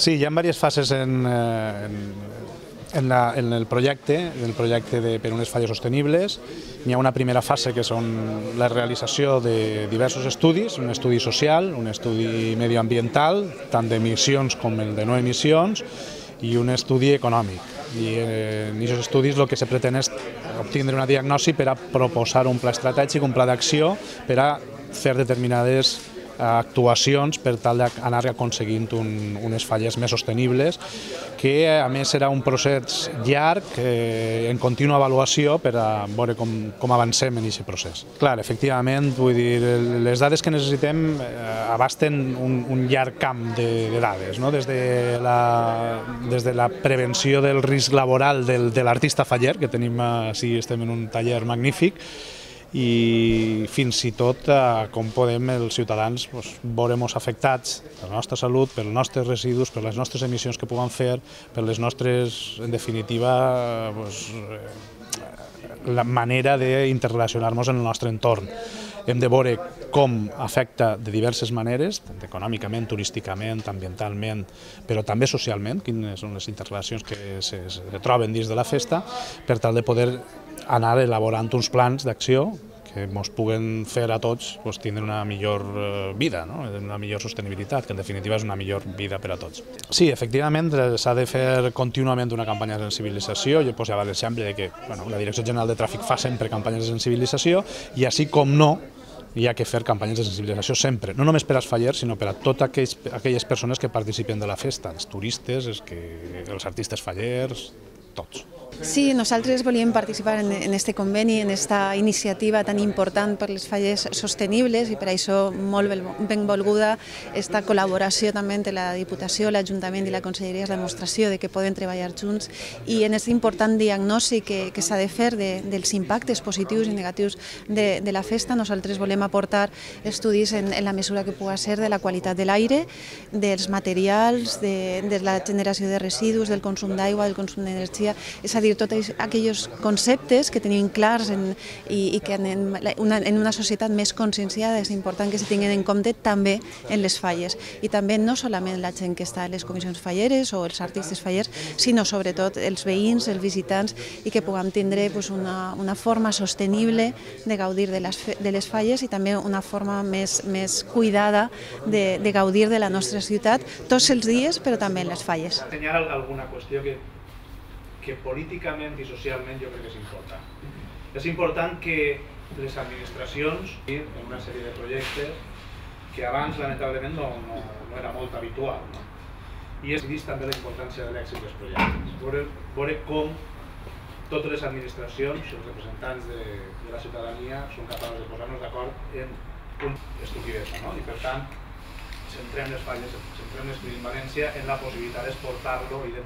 Sí, hi ha diverses fases en, eh, en, en, la, en el projecte, en el projecte de, per unes falles sostenibles. Hi ha una primera fase que són la realització de diversos estudis, un estudi social, un estudi medioambiental, tant d'emissions com el de no emissions, i un estudi econòmic. I eh, en aquests estudis el que se pretén és obtindre una diagnosi per a proposar un pla estratègic, un pla d'acció per a fer determinades actuacions per tal d'anar aconseguint un, unes falles més sostenibles, que a més serà un procés llarg, eh, en contínua avaluació, per a veure com, com avancem en aquest procés. Clar, efectivament, vull dir, les dades que necessitem eh, abasten un, un llarg camp de, de dades, no? des, de la, des de la prevenció del risc laboral del, de l'artista faller, que tenim, sí, estem en un taller magnífic, i fins i tot a com podem els ciutadans doncs, veure-nos afectats per la nostra salut, per els nostres residus, per les nostres emissions que puguem fer, per les nostres, en definitiva, doncs, la manera d'interrelacionar-nos en el nostre entorn. Hem de veure com afecta de diverses maneres, tant econòmicament, turísticament, ambientalment, però també socialment, quines són les interrelacions que se, se troben dins de la festa, per tal de poder anar elaborant uns plans d'acció que ens puguen fer a tots pues, tindre una millor eh, vida, no? una millor sostenibilitat, que en definitiva és una millor vida per a tots. Sí, efectivament s'ha de fer contínuament una campanya de sensibilització, jo posava l'exemple que bueno, la Direcció General de Tràfic fa sempre campanyes de sensibilització i així com no, hi ha que fer campanyes de sensibilització sempre, no només per als fallers, sinó per a totes aquells, aquelles persones que participen de la festa, els turistes, els, que, els artistes fallers, tots. Sí, nosaltres volíem participar en, en este conveni, en esta iniciativa tan important per les falles sostenibles i per això molt benvolguda esta col·laboració també entre la Diputació, l'Ajuntament i la Conselleria és la demostració de que poden treballar junts i en aquest important diagnosi que, que s'ha de fer de, dels impactes positius i negatius de, de la festa, nosaltres volem aportar estudis en, en la mesura que pugui ser de la qualitat de l'aire, dels materials, de, de la generació de residus, del consum d'aigua, del consum d'energia, és a dir, tots aquells conceptes que tenim clars en, i, i que en una, en una societat més conscienciada és important que se tinguin en compte també en les falles i també no solament la gent que està a les comissions falleres o els artistes fallers, sinó sobretot els veïns, els visitants i que puguem tindre pues, una, una forma sostenible de gaudir de les, de les falles i també una forma més, més cuidada de, de gaudir de la nostra ciutat tots els dies, però també en les falles. Senyala alguna qüestió que que políticament i socialment jo crec que és important. És important que les administracions, en una sèrie de projectes, que abans lamentablement no, no, no era molt habitual, no? i és vist també la importància de l'èxit dels projectes. Veure, veure com totes les administracions, els representants de, de la ciutadania, són capaços de posar-nos d'acord en un estupidesa, no? i per tant centrem les falles, centrem València en la possibilitat d'exportar-lo i de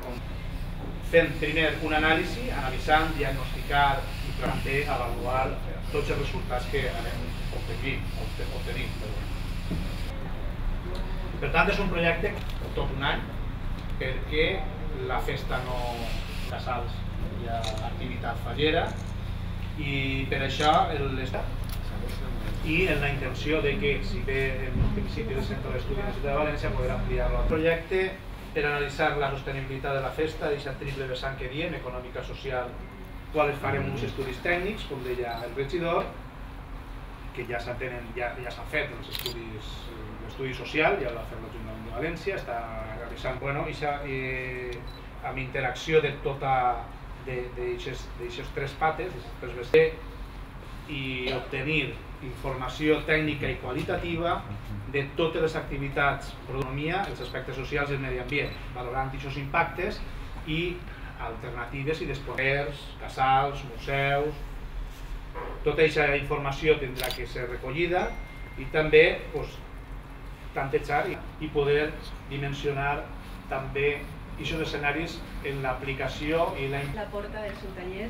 fent primer un anàlisi, analitzant, diagnosticar i també avaluar tots els resultats que anem obtenint. obtenint per tant, és un projecte tot un any perquè la festa no casals hi ha activitat fallera i per això l'Estat i en la intenció de que si ve en principi del Centre d'Estudi de la Ciutat de València poder ampliar-lo al projecte per analitzar la sostenibilitat de la festa, d'aquest triple vessant que diem, econòmica, social, quals farem uns estudis tècnics, com deia el regidor, que ja s'han ja, ja fet els estudis, l'estudi social, ja l'ha fet l'Ajuntament de València, està realitzant, bueno, ixa, eh, amb interacció de tota d'aixes tres pates, d'aquestes tres vessants, i obtenir informació tècnica i qualitativa de totes les activitats d'economia, els aspectes socials i el medi ambient, valorant aquests impactes i alternatives i despoders, casals, museus... Tota aquesta informació tindrà que ser recollida i també pues, tantejar i poder dimensionar també aquests escenaris en l'aplicació i la... La porta del seu taller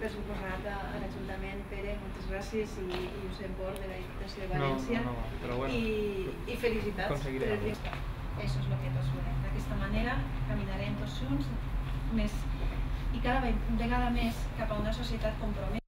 per suposat a, a l'Ajuntament, Pere, moltes gràcies i, i Josep Bord de la Diputació de València no, no, no, bueno, i, i felicitats per el. Això és el que tots volem. D'aquesta manera caminarem tots junts més, i cada vegada més cap a una societat compromesa